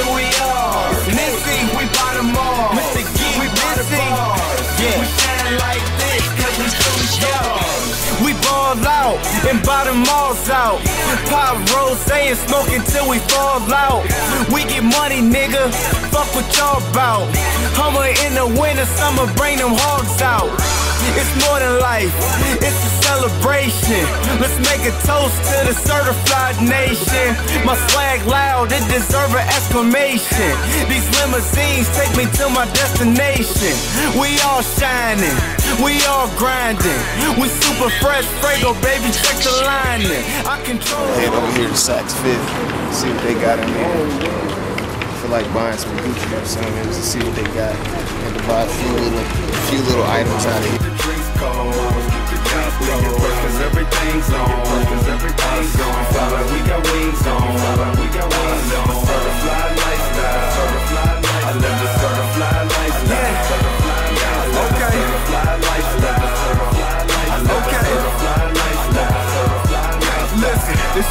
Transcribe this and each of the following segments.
certified DNT is who we are. Missy, we bought them all. Mr. Geek, we bars. Yeah. We shine like this, cause we true stars. We ball out and bottom malls out. Pop rose and smoking till we fall out. We get money, nigga. Fuck what y'all about. Hummer in the winter, summer, bring them hogs out. It's more than life, it's a celebration. Let's make a toast to the certified nation. My swag loud, it deserve an exclamation. These limousines take me to my destination. We all shining, we all grinding. We super fresh, Frago, baby, check the lining. I control. Head over here to Saks Fifth, see what they got in there. I feel like buying some Gucci or something just to see what they got. And to buy a few little, a few little items out of here. the drinks cold. Keep the gas blowing. Cause everything's on. Everything's on. Fly like we got wings on. Fly like we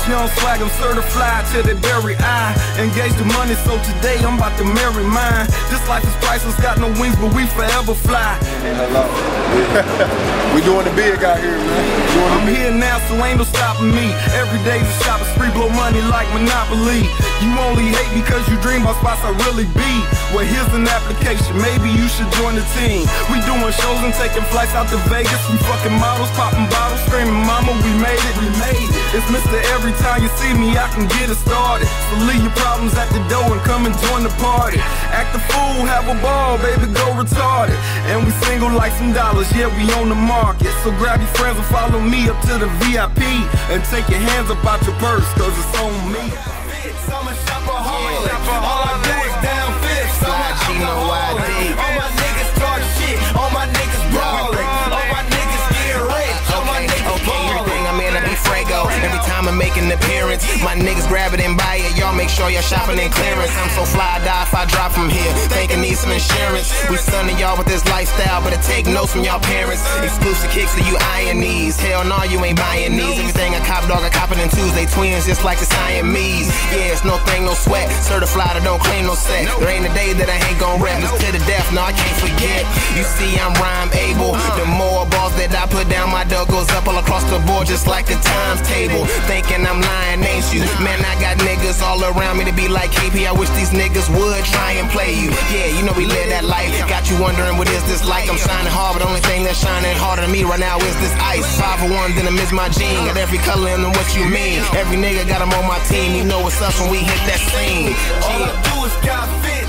This young swag, I'm certified to the very eye. Engage the money, so today I'm about to marry mine. This life is priceless, got no wings, but we forever fly. Hello. we doing the big out here, man. I'm here now, so ain't no stopping me. Every day's a shop, a spree, blow money like Monopoly. You only hate because you dream about spots I really be. Well, here's an application, maybe you should join the team. We doing shows and taking flights out to Vegas. We fucking models, popping bottles, screaming, Mama, we made it, we made Mr. Every time you see me, I can get it started. So leave your problems at the door and come and join the party. Act a fool, have a ball, baby, go retarded. And we single like some dollars, yeah, we on the market. So grab your friends and follow me up to the VIP. And take your hands up out your purse, cause it's on me. I'm a shopaholic. All I make an appearance, my niggas grab it and buy it. Y'all make sure you're shopping in clearance. I'm so fly, I die if I drop from here. Think I need some insurance. We sunning y'all with this lifestyle, but it take notes from y'all parents. Exclusive kicks to you iron these. Hell no, you ain't buying these. Everything I cop, dog, I cop it in. They twins just like the Siamese. Yeah, it's no thing, no sweat. Certified, I don't claim no set. There ain't a day that I ain't gon' rap. It's to the death, no, I can't forget. You see, I'm rhyme able. The more my dough goes up all across the board, just like the times table. Thinking I'm lying, ain't you? Man, I got niggas all around me to be like KP. I wish these niggas would try and play you. Yeah, you know we live that life. Got you wondering what is this like? I'm shining hard, but the only thing that's shining harder than me right now is this ice. Five for one, then I miss my gene. Got every color in them, what you mean? Every nigga got 'em on my team. You know what's up when we hit that scene. All I do is got fit.